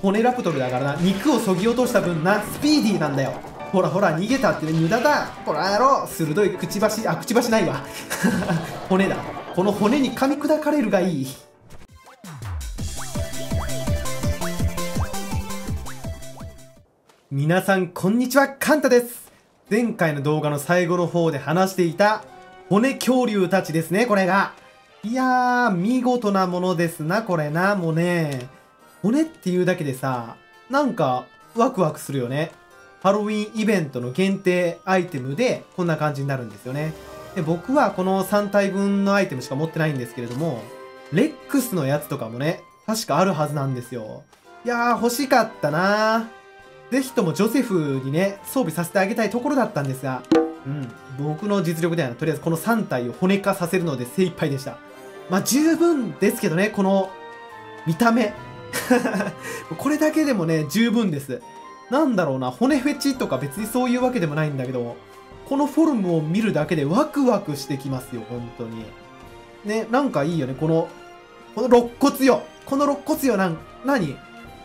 骨ラプトルだからな。肉をそぎ落とした分なスピーディーなんだよ。ほらほら逃げたってね無駄だ。ほらやろう鋭いくちばしあくちばしないわ。骨だ。この骨に噛み砕かれるがいい。皆さんこんにちは。カンタです。前回の動画の最後の方で話していた骨恐竜たちですねこれが。いやー見事なものですなこれなもうね。骨っていうだけでさなんかワクワクするよね。ハロウィンイベントの限定アイテムでこんな感じになるんですよね。で僕はこの3体分のアイテムしか持ってないんですけれどもレックスのやつとかもね確かあるはずなんですよ。いやー欲しかったなー。ぜひともジョセフにね、装備させてあげたいところだったんですが、うん、僕の実力ではとりあえずこの3体を骨化させるので精一杯でした。まあ十分ですけどね、この見た目。これだけでもね、十分です。なんだろうな、骨フェチとか別にそういうわけでもないんだけど、このフォルムを見るだけでワクワクしてきますよ、本当に。ね、なんかいいよね、この、この肋骨よ。この肋骨よ、なん、何？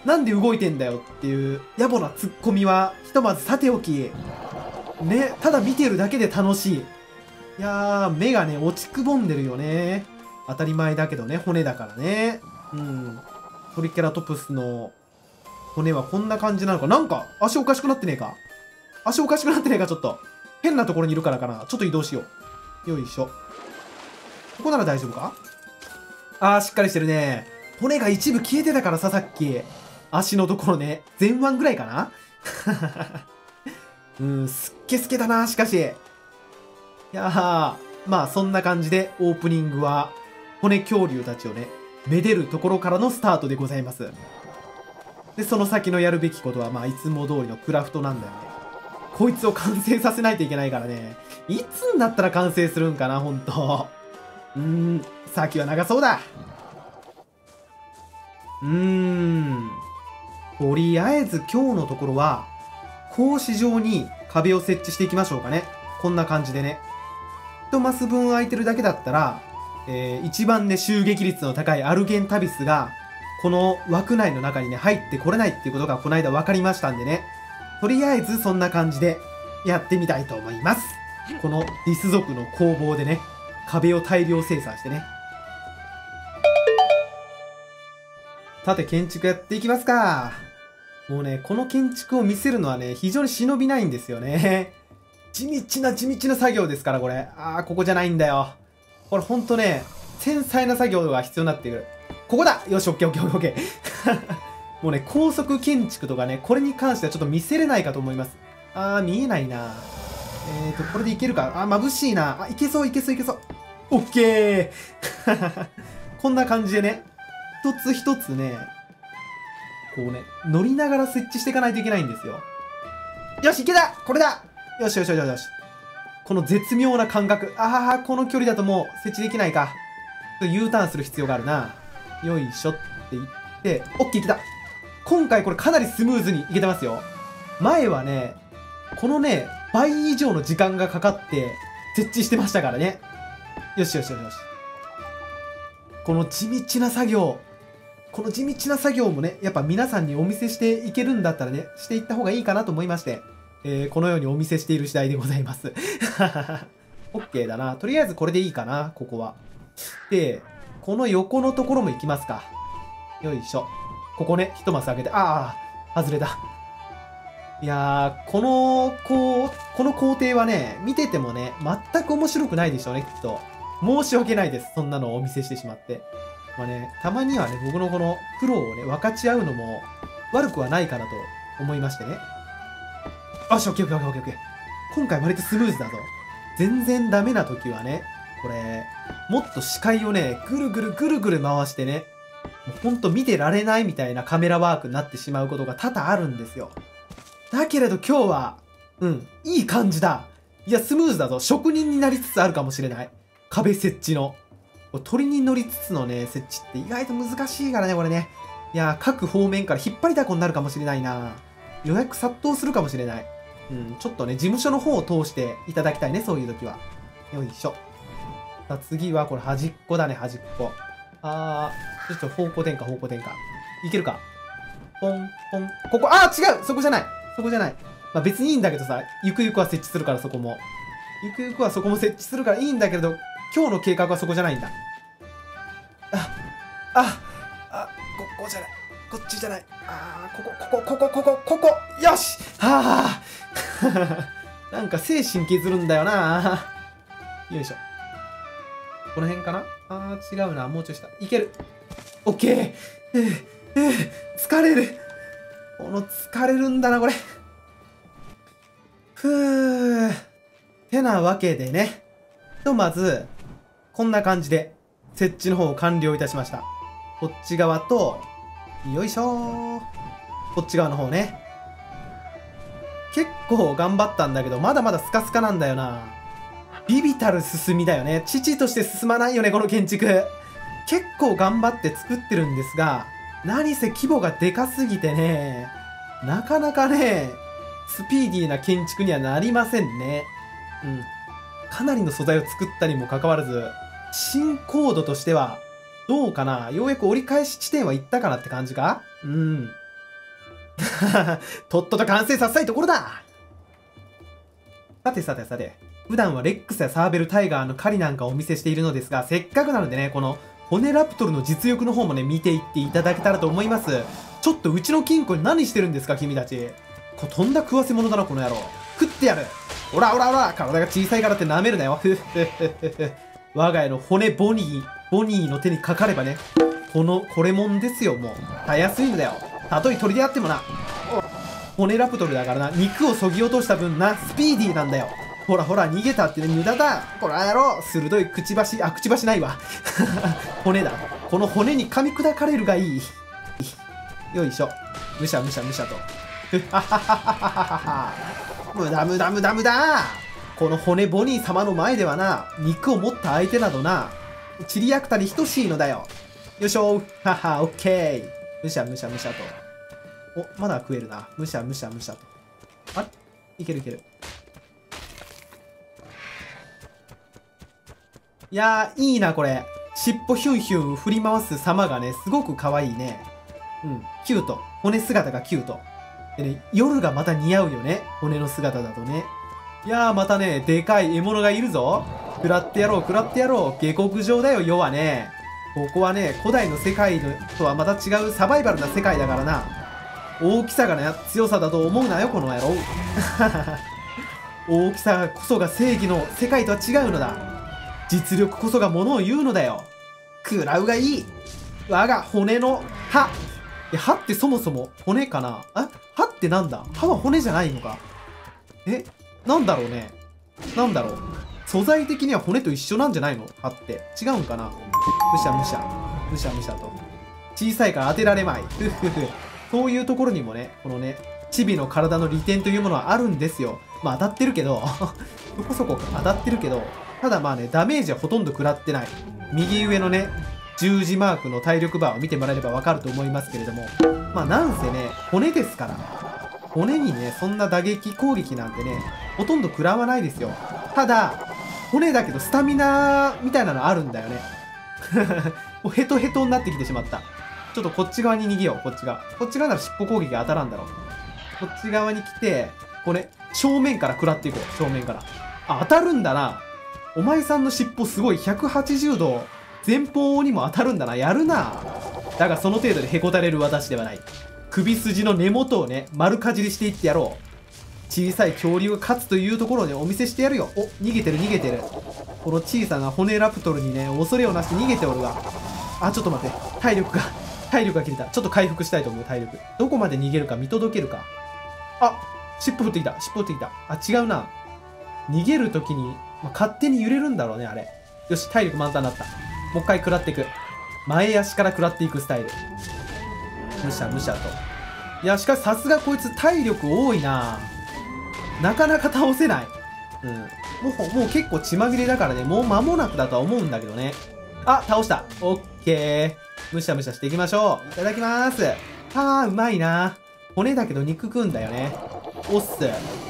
なんで動いてんだよっていう野暮なツッコミはひとまずさておき、ね、ただ見てるだけで楽しい。いやー、目がね、落ちくぼんでるよね。当たり前だけどね、骨だからね。うん。トリケラトプスの骨はこんな感じなのか？なんか、足おかしくなってねえか？足おかしくなってねえか、ちょっと。変なところにいるからかな？ちょっと移動しよう。よいしょ。ここなら大丈夫か？あー、しっかりしてるね。骨が一部消えてたからさ、さっき。足のところね、前腕ぐらいかな？うん、すっけすけだな、しかし。いやー、まあそんな感じでオープニングは骨恐竜たちをね、めでるところからのスタートでございます。で、その先のやるべきことはまあいつも通りのクラフトなんだよね。こいつを完成させないといけないからね。いつになったら完成するんかな、ほんと。うーん、先は長そうだ。うーん。とりあえず今日のところは、格子状に壁を設置していきましょうかね。こんな感じでね。1マス分空いてるだけだったら、えー、一番ね、襲撃率の高いアルゲンタビスが、この枠内の中にね、入ってこれないっていうことがこの間分かりましたんでね。とりあえずそんな感じでやってみたいと思います。このディス族の工房でね、壁を大量生産してね。さて、建築やっていきますか。もうね、この建築を見せるのはね、非常に忍びないんですよね。地道な地道な作業ですから、これ。あー、ここじゃないんだよ。これほんとね、繊細な作業が必要になってくる。ここだよし、オッケーオッケーオッケー。もうね、高速建築とかね、これに関してはちょっと見せれないかと思います。あー、見えないな。えーと、これでいけるか？あ、眩しいな。あ、いけそういけそういけそう。オッケー こんな感じでね、一つ一つね、こうね、乗りながら設置していかないといけないんですよ。よし、いけたこれだよしよしよしよし。この絶妙な感覚。ああ、この距離だともう設置できないか。U ターンする必要があるな。よいしょって言って、オッケーいけた。今回これかなりスムーズにいけてますよ。前はね、このね、倍以上の時間がかかって設置してましたからね。よしよしよしよし。この地道な作業、この地道な作業もね、やっぱ皆さんにお見せしていけるんだったらね、していった方がいいかなと思いまして、えー、このようにお見せしている次第でございます。OK だな。とりあえずこれでいいかな、ここは。で、この横のところも行きますか。よいしょ。ここね、一マス上げて、ああ、外れた。いやー、この、こう、この工程はね、見ててもね、全く面白くないでしょうね、きっと。申し訳ないです。そんなのをお見せしてしまって。まあね、たまにはね、僕のこの苦労をね、分かち合うのも悪くはないかなと思いましてね。よし、オッケーオッケーオッケーオッケー。今回割とスムーズだぞ。全然ダメな時はね、これ、もっと視界をね、ぐるぐるぐるぐる回してね、もうほんと見てられないみたいなカメラワークになってしまうことが多々あるんですよ。だけれど今日は、うん、いい感じだ。いや、スムーズだぞ。職人になりつつあるかもしれない。壁設置の。鳥に乗りつつのね、設置って意外と難しいからね、これね。いや各方面から引っ張りだこになるかもしれないな予約殺到するかもしれない。うん、ちょっとね、事務所の方を通していただきたいね、そういう時は。よいしょ。さあ、次はこれ端っこだね、端っこ。あー、ちょっと方向転換、方向転換。いけるか？ポン、ポン。ここ、あー違うそこじゃないそこじゃない。まあ別にいいんだけどさ、ゆくゆくは設置するからそこも。ゆくゆくはそこも設置するからいいんだけど、今日の計画はそこじゃないんだ。あ、あ、あ、ここじゃない。こっちじゃない。あー、ここ、ここ、ここ、ここ、ここ、よしはあなんか精神削るんだよなよいしょ。この辺かなあー、違うな。もうちょい下。いける。オッケーえー、えー、疲れる。この疲れるんだな、これ。ふぅ。てなわけでねひ。と、まず、こんな感じで、設置の方を完了いたしました。こっち側と、よいしょこっち側の方ね。結構頑張ったんだけど、まだまだスカスカなんだよな。ビビたる進みだよね。父として進まないよね、この建築。結構頑張って作ってるんですが、何せ規模がでかすぎてね、なかなかね、スピーディーな建築にはなりませんね。うん。かなりの素材を作ったにもかかわらず、新コードとしては、どうかな？ようやく折り返し地点は行ったかなって感じか？うん。とっとと完成させたいところださてさてさて、普段はレックスやサーベルタイガーの狩りなんかをお見せしているのですが、せっかくなのでね、この骨ラプトルの実力の方もね、見ていっていただけたらと思います。ちょっとうちの金庫に何してるんですか、君たち。ことんだ食わせ者だな、この野郎。食ってやるおらおらおら体が小さいからって舐めるなよ。ふふふふ。我が家の骨ボニー、ボニーの手にかかればね、この、これもんですよ、もう。たやすいんだよ。たとえ鳥であってもな。骨ラプトルだからな、肉をそぎ落とした分な、スピーディーなんだよ。ほらほら、逃げたってね、無駄だ。こら野郎。鋭いくちばし、あ、くちばしないわ。骨だ。この骨に噛み砕かれるがいい。よいしょ。むしゃむしゃむしゃと。無駄無駄無駄無駄この骨ボニー様の前ではな、肉を持った相手などな、チリアクタに等しいのだよ。よいしょ。はは、オッケー。むしゃむしゃむしゃと。お、まだ食えるな。むしゃむしゃむしゃと。あいけるいける。いやー、いいな、これ。尻尾ヒュンヒュン振り回す様がね、すごく可愛いね。うん、キュート。骨姿がキュート。でね、夜がまた似合うよね。骨の姿だとね。いやー、またね、でかい獲物がいるぞ。食らってやろう、食らってやろう。下克上だよ、世はね。ここはね、古代の世界とはまた違うサバイバルな世界だからな。大きさがね、強さだと思うなよ、この野郎。大きさこそが正義の世界とは違うのだ。実力こそがものを言うのだよ。食らうがいい。我が骨の歯。え、歯ってそもそも骨かな？あ歯ってなんだ？歯は骨じゃないのかえなんだろうねなんだろう素材的には骨と一緒なんじゃないの？歯って。違うんかな？むしゃむしゃ。むしゃむしゃと。小さいから当てられまい。ふふふ。そういうところにもね、このね、チビの体の利点というものはあるんですよ。まあ当たってるけど そこそこ当たってるけど、ただまあね、ダメージはほとんど食らってない。右上のね、十字マークの体力バーを見てもらえればわかると思いますけれども、まあなんせね、骨ですから。骨にね、そんな打撃攻撃なんてね、ほとんど食らわないですよ。ただ、骨だけどスタミナみたいなのあるんだよね。も うヘトヘトになってきてしまった。ちょっとこっち側に逃げよう、こっち側。こっち側なら尻尾攻撃が当たらんだろう。こっち側に来て、これ、正面から食らっていこう、正面から。あ、当たるんだな。お前さんの尻尾すごい180度前方にも当たるんだな。やるな。だがその程度でへこたれる私ではない。首筋の根元をね、丸かじりしていってやろう。小さい恐竜が勝つというところをね、お見せしてやるよ。お、逃げてる逃げてる。この小さな骨ラプトルにね、恐れをなして逃げておるわ。あ、ちょっと待って。体力が、体力が切れた。ちょっと回復したいと思う、体力。どこまで逃げるか見届けるか。あ、尻尾振ってきた。尻尾振ってきた。あ、違うな。逃げるときにま、勝手に揺れるんだろうね、あれ。よし、体力満タンになった。もう一回食らっていく。前足から食らっていくスタイル。むしゃむしゃと。いや、しかしさすがこいつ体力多いななかなか倒せない。うん。もう、もう結構血まぎれだからね、もう間もなくだとは思うんだけどね。あ、倒したオッケー。むしゃむしゃしていきましょう。いただきます。あー、うまいな骨だけど肉食うんだよね。おっす。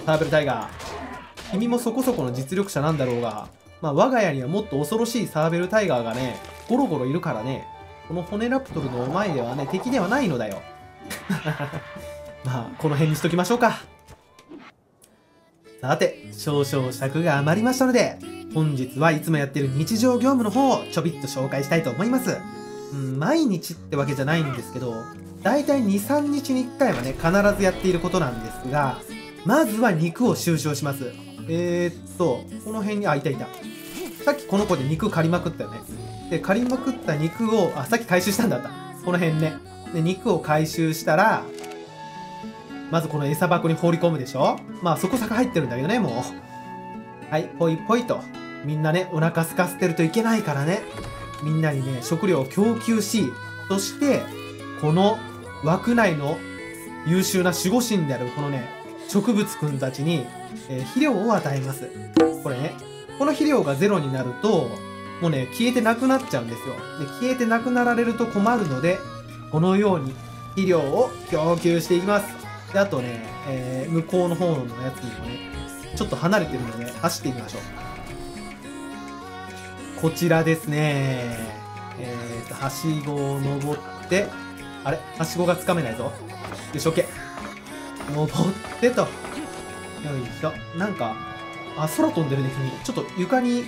パープルタイガー。君もそこそこの実力者なんだろうが、まあ、我が家にはもっと恐ろしいサーベルタイガーがね、ゴロゴロいるからね、この骨ラプトルの前ではね、敵ではないのだよ。まあ、この辺にしときましょうか。さて、少々尺が余りましたので、本日はいつもやってる日常業務の方をちょびっと紹介したいと思います。うん、毎日ってわけじゃないんですけど、だいたい2、3日に1回はね、必ずやっていることなんですが、まずは肉を収集します。えー、っと、この辺に、あ、いたいた。さっきこの子で肉狩りまくったよね。で、狩りまくった肉を、あ、さっき回収したんだった。この辺ね。で、肉を回収したら、まずこの餌箱に放り込むでしょまあそこそこ入ってるんだけどね、もう。はい、ぽいぽいと。みんなね、お腹空かせてるといけないからね。みんなにね、食料を供給し、そして、この枠内の優秀な守護神であるこのね、植物くんたちに、えー、肥料を与えます。これね、この肥料がゼロになると、もうね、消えてなくなっちゃうんですよ。で、消えてなくなられると困るので、このように肥料を供給していきます。で、あとね、えー、向こうの方のやつにもね、ちょっと離れてるので、走ってみましょう。こちらですね。えーと、はしごを登って、あれ？はしごがつかめないぞ。よし、OK。登ってと。よいしょ。なんか、あ、空飛んでるね、君。ちょっと床に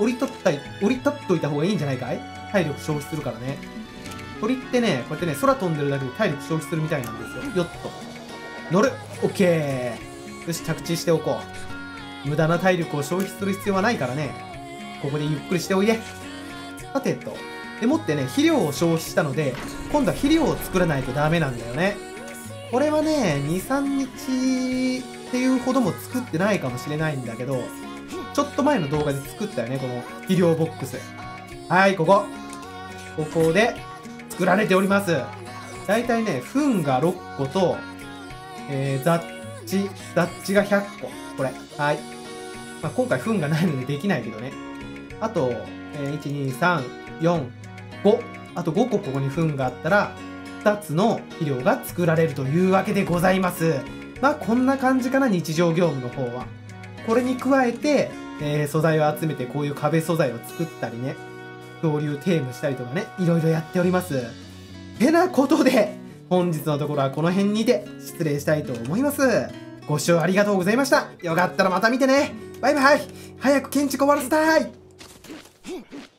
降り立った、降り立っといた方がいいんじゃないかい？体力消費するからね。鳥ってね、こうやってね、空飛んでるだけで体力消費するみたいなんですよ。よっと。乗るオッケーよし、着地しておこう。無駄な体力を消費する必要はないからね。ここでゆっくりしておいで。さてと。でもってね、肥料を消費したので、今度は肥料を作らないとダメなんだよね。これはね、2、3日っていうほども作ってないかもしれないんだけど、ちょっと前の動画で作ったよね、この肥料ボックス。はい、ここ。ここで作られております。だいたいね、糞が6個と、えー、雑地、雑地が100個。これ。はい。まあ、今回糞がないのでできないけどね。あと、えー、1、2、3、4、5。あと5個ここに糞があったら、2つの肥料が作られるというわけでございます。まあ、こんな感じかな、日常業務の方は。これに加えて、えー、素材を集めてこういう壁素材を作ったりね、恐竜テームしたりとかね、いろいろやっております。てなことで、本日のところはこの辺にて失礼したいと思います。ご視聴ありがとうございました。よかったらまた見てね。バイバイ。早く建築終わらせたい。